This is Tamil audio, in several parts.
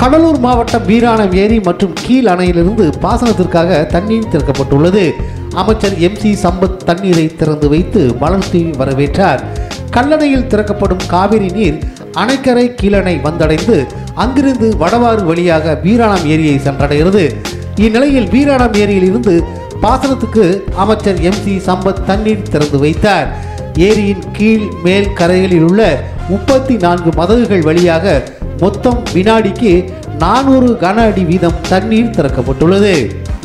கடலூர் மாவட்டம் வீராணம் ஏரி மற்றும் கீழ் அணையிலிருந்து பாசனத்திற்காக தண்ணீர் திறக்கப்பட்டுள்ளது. அமைச்சர் எம் சி சம்பத் தண்ணீரை திறந்து வைத்து மலர்த்தி வரவேற்றார். கல்லணையில் திறக்கப்படும் காவிரி நீர் அணைக்கரை கீழணை வந்தடைந்து அங்கிருந்து வடவாறு வழியாக வீராணம் ஏரியை சென்றடைகிறது. இந்நிலையில் வீராணம் ஏரியில் இருந்து பாசனத்துக்கு அமைச்சர் எம் சி சம்பத் தண்ணீர் திறந்து வைத்தார். ஏரியின் கீழ் மேல் கரைகளில் உள்ள முப்பத்தி நான்கு மதகுகள் வழியாக மொத்தம் வினாடிக்கு நானூறு கன அடி வீதம் தண்ணீர் திறக்கப்பட்டுள்ளது.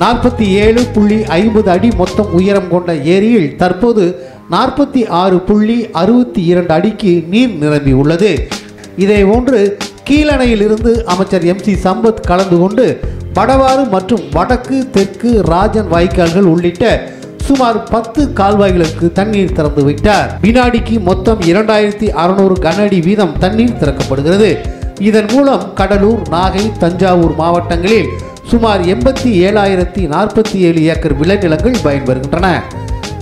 நாற்பத்தி ஏழு புள்ளி ஐம்பது அடி மொத்தம் உயரம் கொண்ட ஏரியில் தற்போது நாற்பத்தி ஆறு புள்ளி அறுபத்தி இரண்டு அடிக்கு நீர் நிரம்பி உள்ளது. இதே ஒன்று கீழணையிலிருந்து அமைச்சர் எம் சி சம்பத் கலந்து கொண்டு வடவாறு மற்றும் வடக்கு தெற்கு ராஜன் வாய்க்கால்கள் உள்ளிட்ட சுமார் பத்து கால்வாய்களுக்கு தண்ணீர் திறந்து விட்டார் வினாடிக்கு மொத்தம் இரண்டாயிரத்தி அறுநூறு கன அடி வீதம் தண்ணீர் திறக்கப்படுகிறது. இதன் மூலம் கடலூர் நாகை தஞ்சாவூர் மாவட்டங்களில் சுமார் எண்பத்தி ஏழாயிரத்தி நாற்பத்தி ஏழு ஏக்கர் விளைநிலங்கள் பயன்பெறுகின்றன.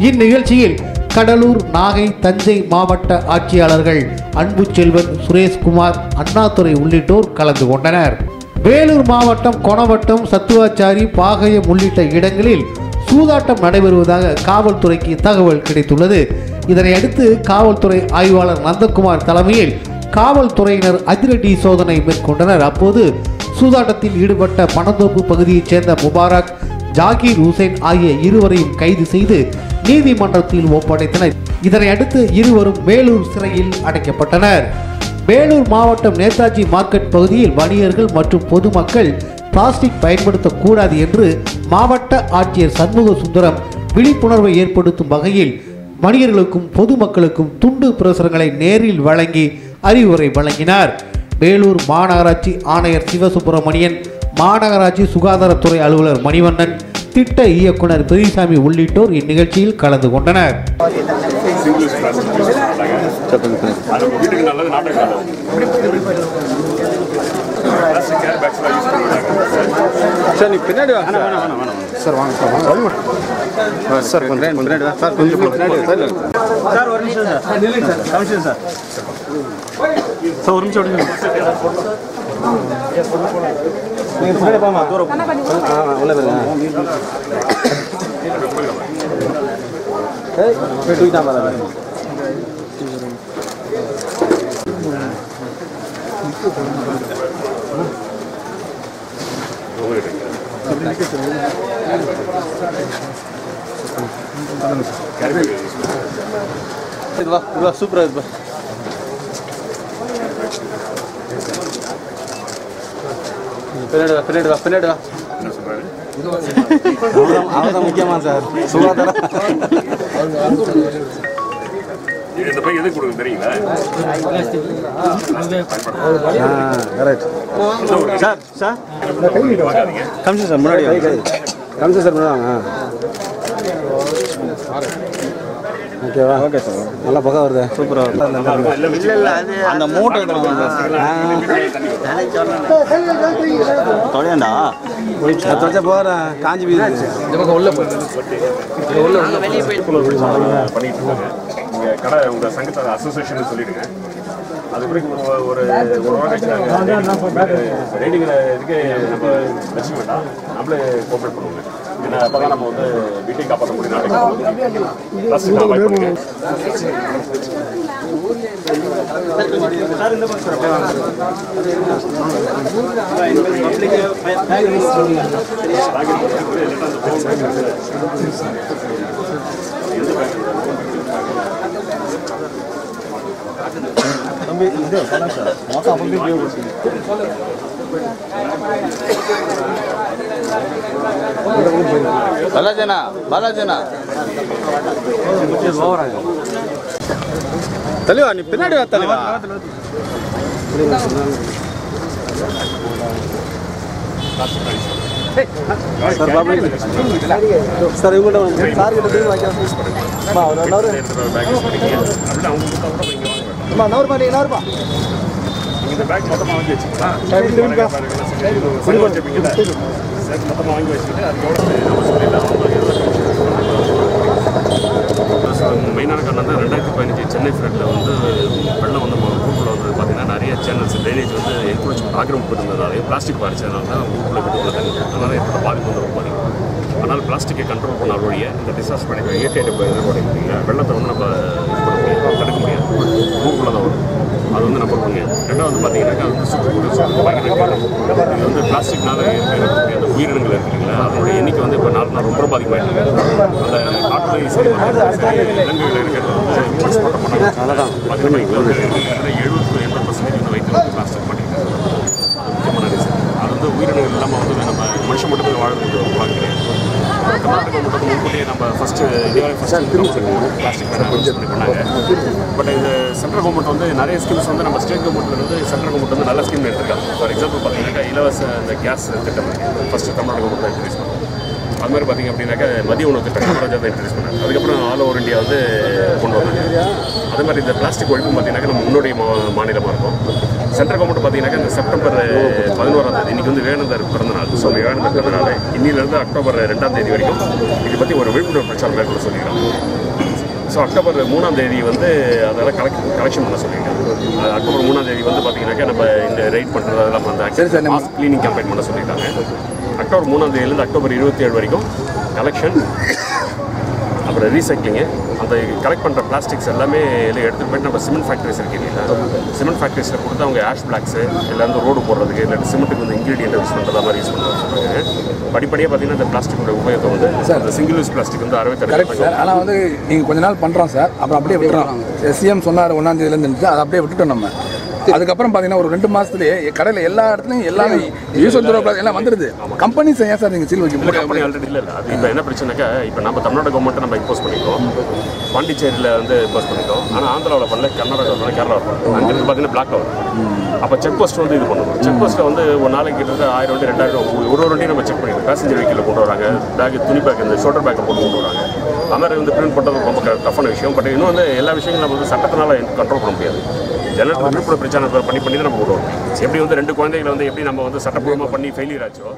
இந்நிகழ்ச்சியில் கடலூர் நாகை தஞ்சை மாவட்ட ஆட்சியாளர்கள் அன்பு செல்வன் சுரேஷ்குமார் அண்ணாதுரை உள்ளிட்டோர் கலந்து கொண்டனர். வேலூர் மாவட்டம் கொணவட்டம் சத்துவாச்சாரி பாகயம் உள்ளிட்ட இடங்களில் சூதாட்டம் நடைபெறுவதாக காவல்துறைக்கு தகவல் கிடைத்துள்ளது. இதனை அடுத்து காவல்துறை ஆய்வாளர் நந்தகுமார் தலைமையில் காவல்துறையினர் அதிரடி சோதனை மேற்கொண்டனர். அப்போது சூதாட்டத்தில் ஈடுபட்ட பணந்தோப்பு பகுதியைச் சேர்ந்த முபாரக் ஜாகீர் ஹுசைன் ஆகிய இருவரையும் கைது செய்து நீதிமன்றத்தில் ஒப்படைத்தனர். இதனை அடுத்து இருவரும் வேலூர் சிறையில் அடைக்கப்பட்டனர். வேலூர் மாவட்டம் நேதாஜி மார்க்கெட் பகுதியில் வணிகர்கள் மற்றும் பொதுமக்கள் பிளாஸ்டிக் பயன்படுத்தக்கூடாது என்று மாவட்ட ஆட்சியர் சண்முக சுந்தரம் விழிப்புணர்வை ஏற்படுத்தும் வகையில் வணிகர்களுக்கும் பொதுமக்களுக்கும் துண்டு பிரசுரங்களை நேரில் வழங்கி அறிவுரை வழங்கினார். வேலூர் மாநகராட்சி ஆணையர் சிவசுப்பிரமணியன் மாநகராட்சி சுகாதாரத்துறை அலுவலர் மணிவண்ணன் திட்ட இயக்குனர் பெரியசாமி உள்ளிட்டோர் இந்நிகழ்ச்சியில் கலந்து கொண்டனர். சார் நீ பின்னாடி வாங்க சார் வாங்க சார் வாங்க. சார் கொஞ்சம் பின்னாடி சார் கொஞ்சம் பின்னாடி சார் ஒரு நிமிஷம் sir. Sir. Commission sir. Sir ஒரு நிமிஷம் நீங்கள் பின்னாடி போமா தூரம் ஆ உள்ள போய் தூக்கிட்டான் பாரு சூப்பராக பின்னாடி பின்னாடி வா பின்னாடி வா. அவர்தான் அவர்தான் முக்கியமா சார். சுகாதாரம். இந்த பையன் எதுக்கு கொடுக்குறது தெரியுங்களா? Correct sir sir. Commission sir முன்னாடி கமிஷன் சார் முன்னாடி வாங்க. ஓகேவா ஓகே சார் நல்லா பக்கம் வருது சூப்பராக அந்த மூட்டை தொலையாண்டா தொலைச்சா போகிறேன் காஞ்சி பண்ணிட்டு இருக்காங்க நீங்க கடை உங்க சங்கத்தை அசோசியேஷன் சொல்லிடுங்க அது ஒரு ஒரு ஒரு வாரம் கழிச்சு நாங்கள் ரெடிங்கிற இதுக்கு நம்ம வச்சுக்க வேண்டாம் நம்மளே கோஆப்ரேட் பண்ணுவோங்க ஏன்னா அப்பதான் நம்ம வந்து வீட்டையும் காப்பாற்ற முடியும் நாளைக்கு. ஃபர்ஸ்ட் நான் அவாய்ட் பண்ணுங்க பாலாஜனா பாலாஜனா தலைவா நீ பின்னாடி வா தலைவா சார் பாபு சார் இவங்கள்ட்ட சார் கிட்ட திரும்பி வாங்கிக்கலாம் ஒரு அம்மா நவரு பாரு நவருப்பா இந்த பேக் மொத்தமாக வாங்கி வீட்டுக்கா? மொத்தமாக வாங்கி வச்சுக்கிட்டு அதுக்கு எவ்வளோ நம்ம சொல்லிடலாம் மெயினான காரணம் தான் ரெண்டாயிரத்தி பதினஞ்சு சென்னை ஃப்ளட்டில் வந்து வெள்ளம் வந்து ஊருக்குள்ள வந்து பார்த்தீங்கன்னா நிறைய சேனல்ஸ் ட்ரைனேஜ் வந்து என்க்ரோச் ஆக்கிரமிப்பு இருந்ததாலே பிளாஸ்டிக் பாதிச்சதுனால தான் ஊருக்குள்ள வீட்டுக்குள்ள தண்ணி அதனால் ஏற்பட்ட பாதிப்பு வந்து ரொம்ப அதிகம் அதனால் பிளாஸ்டிக்கை கண்ட்ரோல் பண்ண வழிய இந்த டிசாஸ்டர் இயற்கை வெள்ளத்தை வந்து நம்ம இது பண்ண முடியாது தடுக்க முடியாது ஊருக்குள்ள தான் வரும் அது வந்து நம்ம பண்ணுங்க ரெண்டாவது பார்த்தீங்கன்னாக்கா அது வந்து சுற்றுச்சூழல் சூழல் பயங்கர இது வந்து பிளாஸ்டிக்னால இருக்கக்கூடிய அந்த உயிரினங்கள் இருக்கு இல்லைங்களா? அதனுடைய எண்ணிக்கை வந்து இப்போ நாள் ரொம்ப இருக்கு. அந்த காட்டுலையும் சரி சரி விலங்குகள் இருக்கிறது வந்து போஸ்ட்மார்ட்டம் பண்ணாங்க எழுபது எண்பது பர்சன்டேஜ் வந்து வந்து பிளாஸ்டிக் பண்ணிட்டு முக்கியமான ரீசன் அது வந்து உயிரினங்கள் இல்லாமல் வந்து நம்ம மனுஷன் மட்டும் தான் வாழ்றது வாழ்க்கை கர்நாடகா மட்டும் முன்கூட்டியே நம்ம ஃபஸ்ட்டு இந்தியாவில் ஃபஸ்ட்டு பிளாஸ்டிக் பண்ணி பண்ணாங்க பட் இந்த சென்ட்ரல் கவர்மெண்ட் வந்து நிறைய ஸ்கீம்ஸ் வந்து நம்ம ஸ்டேட் கவர்மெண்ட்ல இருந்து சென்ட்ரல் கவர்மெண்ட் வந்து நல்ல ஸ்கீம் எடுத்திருக்காங்க. ஃபார் எக்ஸாம்பிள் பார்த்தீங்கன்னாக்கா இலவச இந்த கேஸ் திட்டம் ஃபஸ்ட்டு தமிழ்நாடு கவர்மெண்ட் இன்ட்ரடியூஸ் பண்ணோம் அது மாதிரி பார்த்தீங்க அப்படின்னாக்கா மதிய உணவு திட்டம் இன்ட்ரடியூஸ் பண்ணாங்க. அதுக்கப்புறம் ஆல் ஓவர் இந்தியா வந்து கொண்டு வந்தாங்க. அதே மாதிரி இந்த பிளாஸ்டிக் ஒழிப்பு பார்த்தீங்கன்னாக்கா நம்ம முன்னோடி மா மாநிலமாக இருக்கும். சென்ட்ரல் கவர்மெண்ட் பார்த்தீங்கன்னாக்கா இந்த செப்டம்பர் பதினோராம் தேதி இன்னைக்கு வந்து வேணுந்தர் பிறந்த நாள் ஸோ வேணுந்தர் பிறந்த நாள் இன்னிலிருந்து அக்டோபர் ரெண்டாம் தேதி வரைக்கும் இதை பற்றி ஒரு விழிப்புணர்வு பிரச்சாரம் மேற்கொள்ள சொல்லிக்கிறோம் ஸோ அக்டோபர் மூணாம் தேதி வந்து அதெல்லாம் கலெக்ட் கலெக்ஷன் பண்ண சொல்லியிருக்காங்க. அது அக்டோபர் மூணாம் தேதி வந்து பார்த்தீங்கன்னாக்கா நம்ம இந்த ரைட் பண்ணுறது அதெல்லாம் அந்த மாஸ்க் க்ளீனிங் கேம்பெயின் பண்ண சொல்லியிருக்காங்க. அக்டோபர் மூணாம் தேதியிலேருந்து அக்டோபர் இருபத்தி ஏழு வரைக்கும் கலெக்ஷன் அப்புறம் ரீசைக்ளிங்கு அந்த கலெக்ட் பண்ணுற பிளாஸ்டிக்ஸ் எல்லாமே இதில் எடுத்துகிட்டு போயிட்டு நம்ம சிமெண்ட் ஃபேக்ட்ரிஸ் இருக்கு இல்லைங்களா? சிமெண்ட் ஃபேக்ட்ரிஸில் கொடுத்து அவங்க ஆஷ் பிளாக்ஸு இல்லை வந்து ரோடு போடுறதுக்கு இல்லை சிமெண்ட்டுக்கு வந்து இன்க்ரீடியன்ட் யூஸ் பண்ணுறதா மாதிரி யூஸ் பண்ணுறாங்க படிப்படியாக பார்த்தீங்கன்னா இந்த பிளாஸ்டிக்கோட உபயோகம் வந்து அந்த சிங்கிள் யூஸ் பிளாஸ்டிக் வந்து அறவே கரெக்ட் சார். ஆனால் வந்து நீங்கள் கொஞ்ச நாள் பண்ணுறோம் சார். அப்புறம் அப்படியே விட்டுறோம். சிஎம் சொன்னார் ஒன்றாம் தேதியிலேருந்து இருந்துச்சு அதை அப்படியே விட்டுட்டோம் நம்ம. அதுக்கப்புறம் பார்த்தீங்கன்னா ஒரு ரெண்டு மாதத்துலேயே கடையில் எல்லா இடத்துலையும் எல்லாமே யூஸ் எல்லாம் வந்துடுது கம்பெனிஸ் ஏன் சார் நீங்கள் சீல் வைக்க கம்பெனி ஆல்ரெடி இல்லை இல்லை. அது இப்போ என்ன பிரச்சனைக்கா இப்போ நம்ம தமிழ்நாடு கவர்மெண்ட்டை நம்ம இம்போஸ் பண்ணிட்டோம். பாண்டிச்சேரியில் வந்து இம்போஸ் பண்ணிட்டோம். ஆனால் ஆந்திராவில் பண்ணல கர்நாடகாவில் பண்ணல கேரளாவில் பண்ணல. அங்கிருந்து பார்த்தீங்கன்னா பிளாக் ஆகும் அப்போ செக் போஸ்ட் வந்து இது பண்ணணும். செக் போஸ்ட்டில் வந்து ஒரு நாளைக்கு கிட்டத்தட்ட ஆயிரம் வண்டி ரெண்டாயிரம் ஒரு ஒரு வண்டியும் நம்ம செக் பண்ணிடுறோம். பேசஞ்சர் வெஹிக்கிள் கொண்டு வராங்க. பேக் துணி பேக் இந்த ஷோல்டர் பேக்கை போட்டு கொண்டு வராங்க. அது மாதிரி வந்து பிரிண்ட் பண்ணுறது ரொம்ப டஃப்பான விஷயம். பட் இன்னும் வந்து எல்லா விஷயங்களும் நம்ம வந்து சட்டத்தினால கண்ட்ரோல் பண்ண முடியாது. ஜெனரேட்டர் விழுப்புரம் பிரச்சாரம் பண்ணி பண்ணி தான் நம்ம விடுவோம் எப்படி வந்து ரெண்டு குழந்தைகளை வந்து எப்படி நம்ம வந்து சட்டப்பூர்வமாக பண்ணி ஃபெயிலியர் ஆச்சோ?